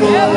Deus.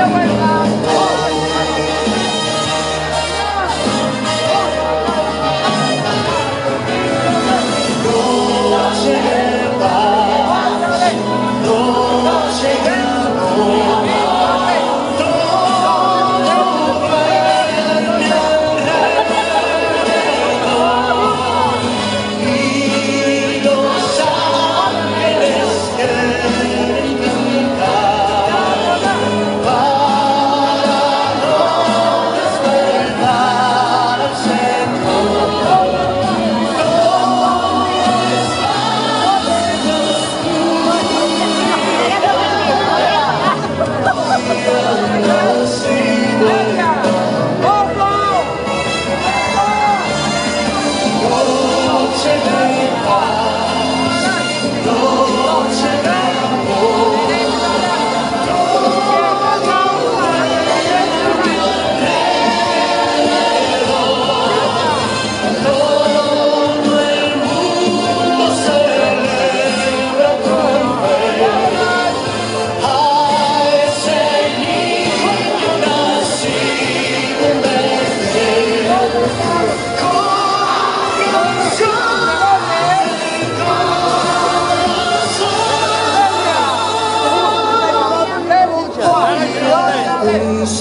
Yes.